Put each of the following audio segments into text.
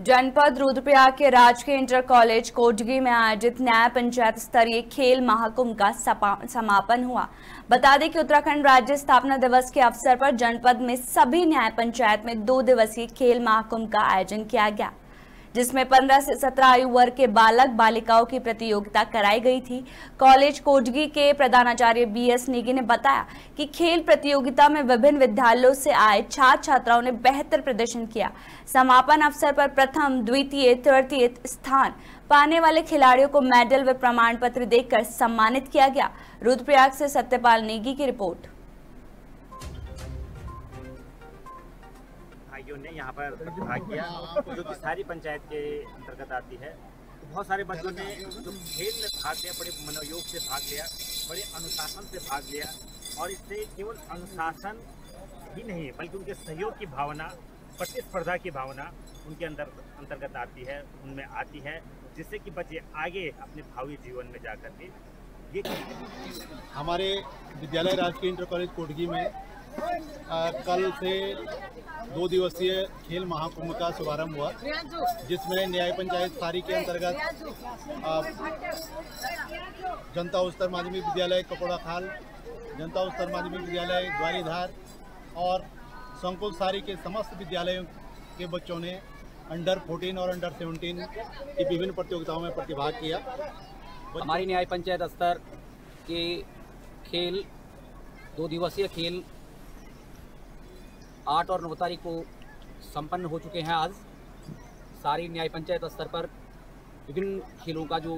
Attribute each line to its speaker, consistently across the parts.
Speaker 1: जनपद रुद्रप्रयाग के राजकीय इंटर कॉलेज कोटगी में आयोजित न्याय पंचायत स्तरीय खेल महाकुंभ का समापन हुआ। बता दें कि उत्तराखंड राज्य स्थापना दिवस के अवसर पर जनपद में सभी न्याय पंचायत में दो दिवसीय खेल महाकुंभ का आयोजन किया गया। जिसमें 15 से 17 आयु वर्ग के बालक बालिकाओं की प्रतियोगिता कराई गई थी। कॉलेज कोटगी के प्रधानाचार्य बी एस नेगी ने बताया कि खेल प्रतियोगिता में विभिन्न विद्यालयों से आए छात्र छात्राओं ने बेहतर प्रदर्शन किया। समापन अवसर पर प्रथम, द्वितीय, तृतीय स्थान पाने वाले खिलाड़ियों को मेडल व प्रमाण पत्र देकर सम्मानित किया गया। रुद्रप्रयाग से सत्यपाल नेगी की रिपोर्ट।
Speaker 2: भाइयों ने यहाँ पर भाग किया। जो कि सारी पंचायत के अंतर्गत आती है। तो बहुत सारे बच्चों ने जो खेल में भाग लिया, बड़े मनोयोग से भाग लिया, बड़े अनुशासन से भाग लिया और इससे केवल अनुशासन ही नहीं, बल्कि उनके सहयोग की भावना, प्रतिस्पर्धा की भावना उनके अंदर, अंतर्गत आती है, उनमें आती है, जिससे कि बच्चे आगे अपने भावी जीवन में जा के ये
Speaker 3: हमारे विद्यालय राजकीय इंटर कॉलेज कोटगी में आ, कल से दो दिवसीय खेल महाकुंभ का शुभारंभ हुआ जिसमें न्याय पंचायत सारी के अंतर्गत जनता उत्तर माध्यमिक विद्यालय ककोड़ा खाल जनता उत्तर माध्यमिक विद्यालय ग्वालीधार और संकुल सारी के समस्त विद्यालयों के बच्चों ने अंडर 14 और अंडर 17 की विभिन्न प्रतियोगिताओं में प्रतिभाग किया।
Speaker 4: हमारी न्याय पंचायत स्तर के खेल दो दिवसीय खेल आठ और नौ तारीख को संपन्न हो चुके हैं आज। सारी न्याय पंचायत स्तर पर विभिन्न खेलों का जो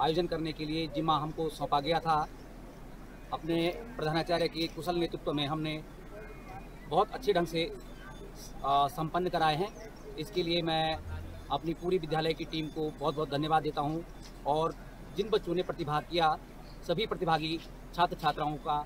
Speaker 4: आयोजन करने के लिए जिम्मा हमको सौंपा गया था। अपने प्रधानाचार्य के कुशल नेतृत्व में हमने बहुत अच्छे ढंग से संपन्न कराए हैं। इसके लिए मैं अपनी पूरी विद्यालय की टीम को बहुत बहुत धन्यवाद देता हूँ और जिन बच्चों ने प्रतिभाग किया, सभी प्रतिभागी छात्र छात्राओं का